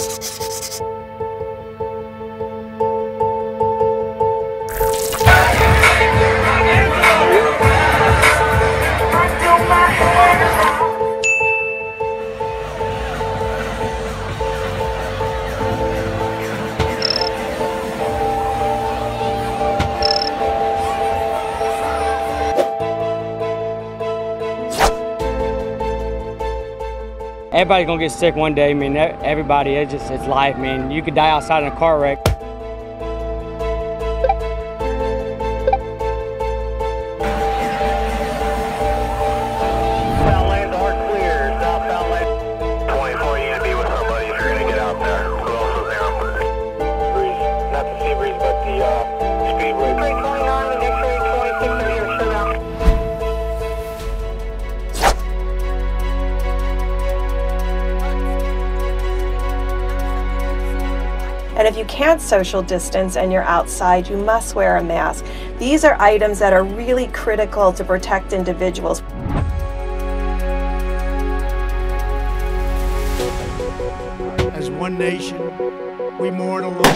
フフフ。Everybody's gonna get sick one day. I mean, everybody, it's just, it's life, I mean. You could die outside in a car wreck. And if you can't social distance and you're outside, you must wear a mask. These are items that are really critical to protect individuals. As one nation, we mourn alone.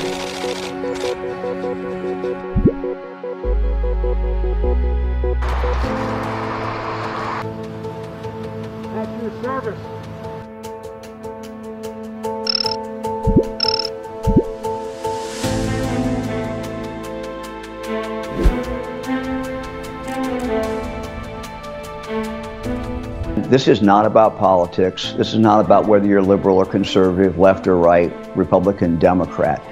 At your service. This is not about politics. This is not about whether you're liberal or conservative, left or right, Republican, Democrat.